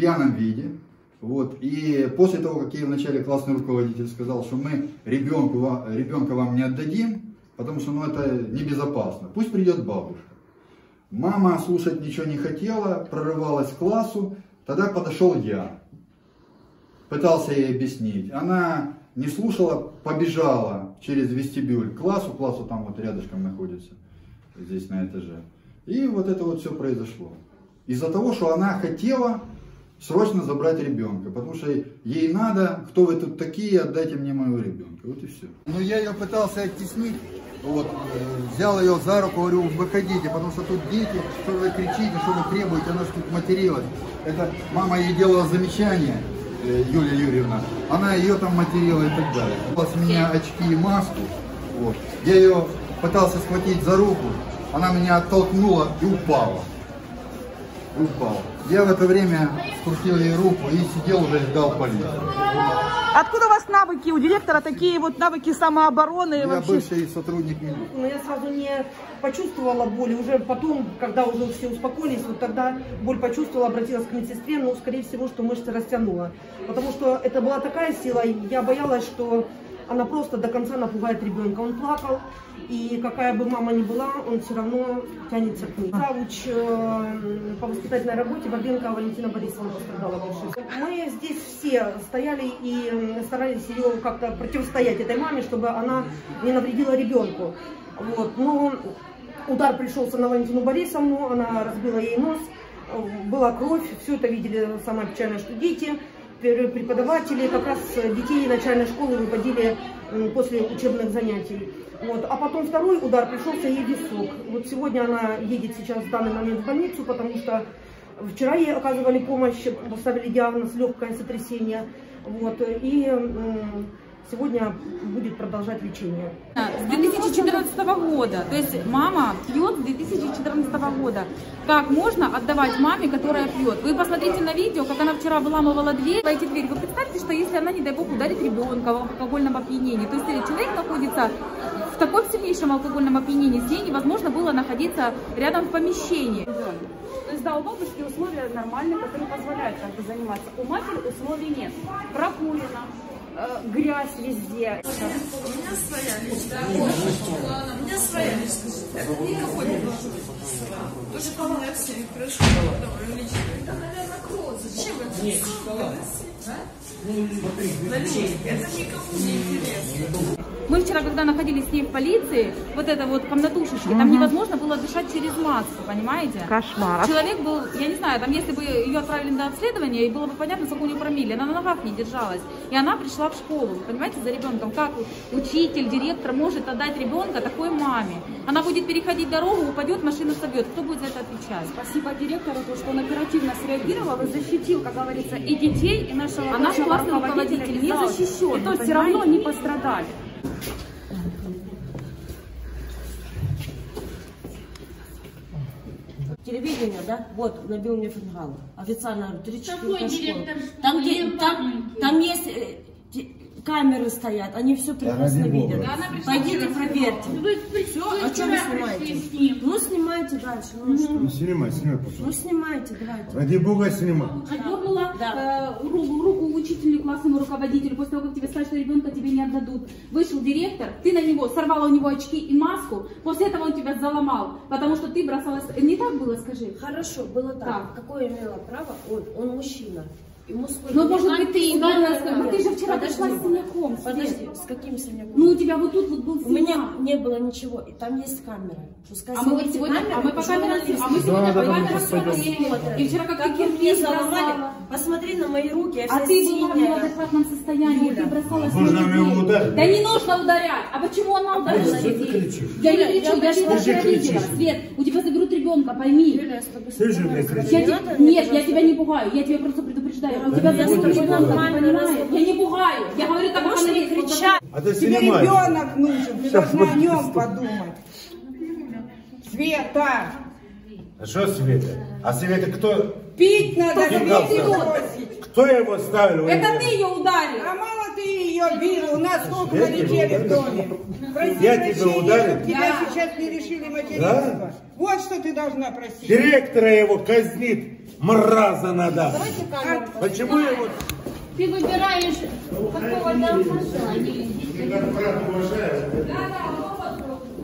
пьяном виде. Вот. И после того, как ей вначале классный руководитель сказал, что мы ребенку, ребенка вам не отдадим, потому что ну, это небезопасно, пусть придет бабушка. Мама слушать ничего не хотела, прорывалась к классу, тогда подошел я. Пытался ей объяснить. Она не слушала, побежала через вестибюль к классу, классу там вот рядышком находится, здесь на этаже. И вот это вот все произошло. Из-за того, что она хотела срочно забрать ребенка, потому что ей надо, кто вы тут такие, отдайте мне моего ребенка. Вот и все. Ну я ее пытался оттеснить, вот, э, взял ее за руку, говорю, выходите, потому что тут дети, что вы кричите, что вы требуете, она же тут материлась. Это мама ей делала замечание, э, Юлия Юрьевна, она ее там материла и так далее. У меня очки и маску, вот. я ее пытался схватить за руку, она меня оттолкнула и упала. И упала. Я в это время скрутил ей руку и сидел уже ждал полицию. Откуда у вас навыки? У директора такие вот навыки самообороны Я вообще? бывший сотрудник милиции. Но я сразу не почувствовала боли. Уже потом, когда уже все успокоились, вот тогда боль почувствовала, обратилась к медсестре, но, скорее всего, что мышцы растянула. Потому что это была такая сила, я боялась, что она просто до конца напугает ребенка. Он плакал, и какая бы мама ни была, он все равно тянется к ней. Завуч э, по воспитательной работе Бабенко Валентина Борисовна пострадала больше. Мы здесь все стояли и м, старались ее как-то противостоять этой маме, чтобы она не навредила ребенку. Вот. Но удар пришелся на Валентину Борисовну, она разбила ей нос, э, была кровь, все это видели самое печальное, что дети, преподаватели, как раз детей начальной школы выводили после учебных занятий. Вот. А потом второй удар пришелся ей висок. Вот сегодня она едет сейчас в данный момент в больницу, потому что вчера ей оказывали помощь, поставили диагноз легкое сотрясение. Вот. И сегодня будет продолжать лечение. С 2014 года. То есть мама пьет с 2014 года. Как можно отдавать маме, которая пьет? Вы посмотрите на видео, как она вчера выламывала дверь. Эти дверь. Вы представьте, что если она, не дай бог, ударит ребенка в алкогольном опьянении. То есть человек находится в таком сильнейшем алкогольном опьянении, с ней невозможно было находиться рядом в помещении. То есть, да, у бабушки условия нормальные, которые позволяют как-то заниматься. У матери условий нет. Прокурено, э, грязь везде. У меня своя личная У меня своя личная Это никакой не должен быть. То, что у меня все личное. Это, наверное, кровь. Зачем это Нет, Это никому не интересно. Мы вчера, когда находились с ней в полиции, вот это вот комнатушечки, там невозможно было дышать через маску, понимаете? Кошмар. Человек был, я не знаю, там если бы ее отправили на обследование, и было бы понятно, сколько у нее промили, она на ногах не держалась. И она пришла в школу, понимаете, за ребенком. Как учитель, директор может отдать ребенка такой маме? Она будет переходить дорогу, упадет, машину собьет. Кто будет за это отвечать? Спасибо директору, то, что он оперативно среагировал и защитил, как говорится, и детей, и нашего А наш классный руководитель не защищен, И то есть все равно не пострадали. Телевидение, да? Вот, набил мне фингал. Официально 34 Какой школы. директор Там, где, там, там есть э, те- камеры стоят, они все прекрасно видят. Пойдите проверьте. Все, а что вы снимаете? Ну, снимайте дальше. Ну, что? Снимай, снимай, пожалуйста. Ну, снимайте, давайте. Ради бога, снимай. Отдернула Да. э, руку, руку учителю, классному руководителю, после того, как тебе сказали, что ребенка тебе не отдадут. Вышел директор, ты на него сорвала у него очки и маску, после этого он тебя заломал, потому что ты бросалась... Не так было, скажи? Хорошо, было так. Так. Какое имело право? Он, он мужчина. Ему сколько? Ну, может быть, А ты ударила, ну, ты же вчера Подожди. пришла с синяком. Подожди, с каким синяком? Ну, у тебя вот тут вот был У меня синяк. не было ничего, и там есть камера. Пускай А мы вот сегодня, камеры, а мы по камерам, а мы сегодня по Да, да, камерам смотрели. И вчера как Как мне кирпич заломали? Посмотри на мои руки, я А вся ты была в неадекватном состоянии, ты бросалась на Нужно его людей. ударить. Да не нужно ударять. А почему она ударила людей? Я не Юля, кричу, я же же видела. Свет, у тебя заберут ребенка, пойми. Юля, я с тобой Нет, я тебя не пугаю, я тебя просто предупреждаю. У тебя нормально понимаешь? разговариваю. Я не пугаю, я говорю, как что не кричать. А ты Тебе ребенок нужен, ты должна о нем подумать. Света, А что Света? А Света кто? пить надо, пить бросить. Кто его ставил? Это ты ее ударил. А мало ты ее бил, у нас сколько Я налетели в доме. Я тебя ударил? Тебя сейчас не лишили материнства. Да? Вот что ты должна просить. Директора его казнит мраза надо. Почему я вот... Ты выбираешь какого-то отношения.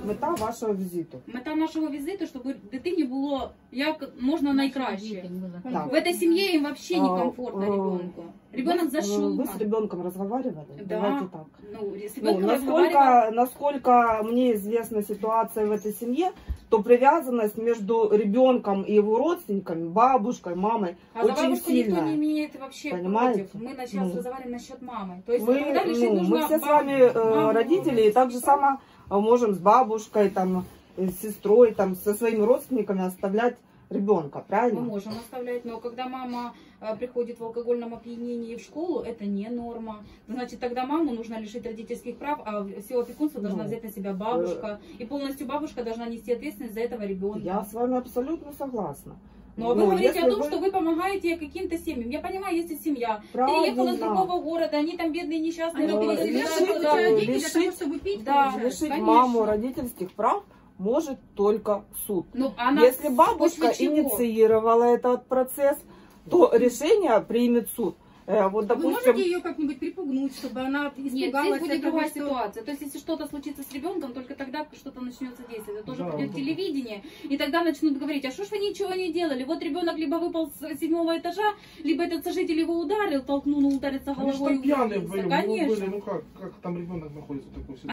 Мета вашого візиту. Мета нашого візиту, щоб дитині було як можна найкраще. Так. В этой семье им вообще А, некомфортно а, ребенку. Ребенок Вы с зашел. ребенком разговаривали? Да. Давайте так. Ну, с Ну, ребенком разговаривал. насколько, насколько мне известна ситуация в этой семье, то привязанность между ребенком и его родственниками, бабушкой, мамой, А очень бабушку никто не сильная. имеет вообще Понимаете? против. Мы сейчас Ну. разговариваем насчет мамы. То есть Мы, когда ну, мы все с баб- вами э, маму- родители, и так же само э, можем с бабушкой, там, э, с сестрой, там, со своими родственниками оставлять ребенка, Мы правильно? можем оставлять, но когда мама э, приходит в алкогольном опьянении в школу, это не норма. Значит, тогда маму нужно лишить родительских прав, а все опекунство должна Ну, взять на себя бабушка. И полностью бабушка должна нести ответственность за этого ребенка. Я с вами абсолютно согласна. Ну, а вы Ну, говорите о том, вы- что вы помогаете каким-то семьям. Я понимаю, если семья Правильно. переехала из другого города, они там бедные, несчастные, Они но переселяются, туда. деньги для того, чтобы пить, да, Лишить маму родительских прав может только суд. Ну, она Если бабушка инициировала этот процесс, то решение примет суд. Э, Вот, Вы допустим, можете ее как-нибудь припугнуть, чтобы она Нет, испугалась здесь будет другая что- ситуация. То есть, если что-то случится с ребенком, только тогда что-то начнется действовать. Это тоже Да, пойдет да. телевидение, и тогда начнут говорить, а что ж вы ничего не делали? Вот ребенок либо выпал с седьмого этажа, либо этот сожитель его ударил, толкнул, но ударится Они же головой там пьяные ну, Конечно. были, ну как, как там ребенок находится в такой ситуации?